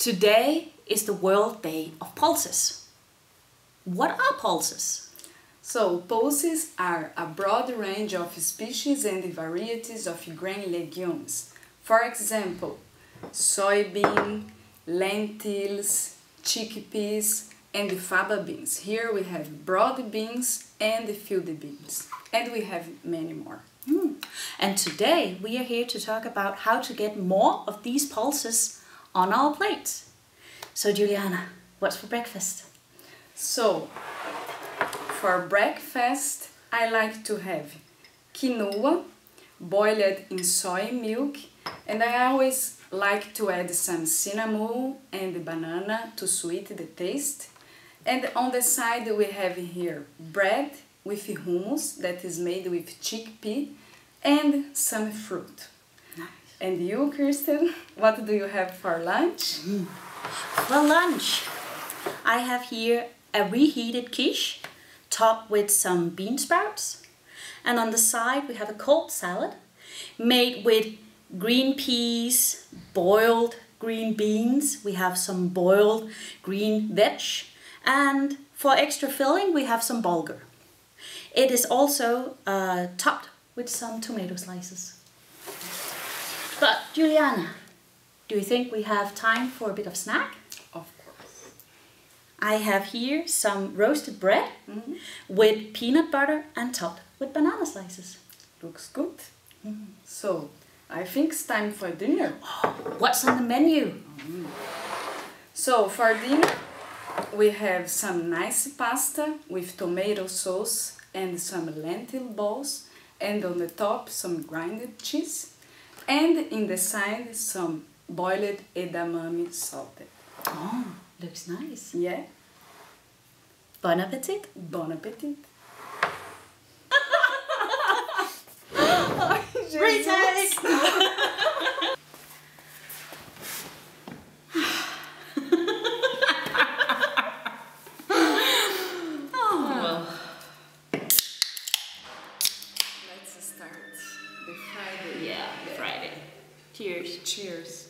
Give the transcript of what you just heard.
Today is the World Day of Pulses. What are pulses? So, pulses are a broad range of species and varieties of grain legumes. For example, soybean, lentils, chickpeas, and the faba beans. Here we have broad beans and the field beans. And we have many more. Mm. And today we are here to talk about how to get more of these pulses on our plates. So Juliana, what's for breakfast? So, for breakfast, I like to have quinoa boiled in soy milk and I always like to add some cinnamon and banana to sweeten the taste. And on the side we have here bread with hummus that is made with chickpea and some fruit. And you, Kirsten, what do you have for lunch? For lunch, I have here a reheated quiche topped with some bean sprouts. And on the side, we have a cold salad made with green peas, boiled green beans. We have some boiled green veg. And for extra filling, we have some bulgur. It is also uh, topped with some tomato slices. But Juliana, do you think we have time for a bit of snack? Of course. I have here some roasted bread mm -hmm. with peanut butter and topped with banana slices. Looks good. Mm -hmm. So, I think it's time for dinner. Oh, what's on the menu? Mm. So, for dinner, we have some nice pasta with tomato sauce and some lentil balls and on the top some grinded cheese and in the side some boiled edamame salted. Oh, looks nice. Yeah. Bon appetit. Bon appetit. Friday. Yeah, Friday. Cheers. Cheers.